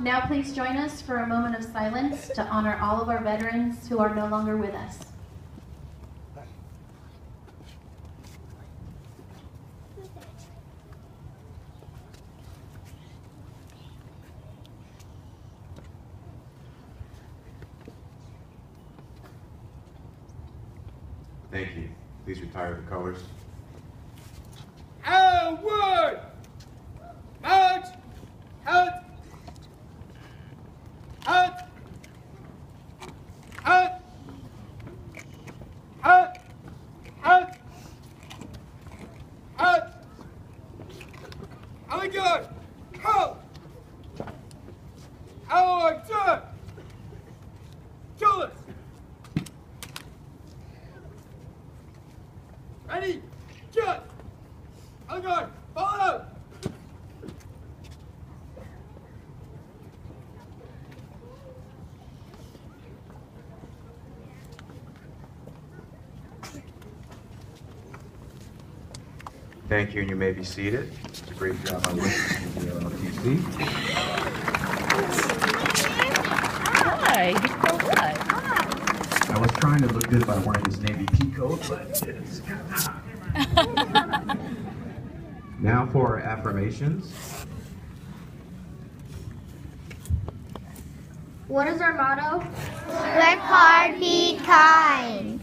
Now please join us for a moment of silence to honor all of our veterans who are no longer with us. Thank you. Please retire the colors. Onward! March! Out! Out! Out! Out! Out! Out! Alley guard! Halt! Our turn! Thank you, and you may be seated. It's a great job on listening to the Hi, so good. I was trying to look good by wearing this navy pea coat, but it's Now for our affirmations. What is our motto? Work hard, be kind.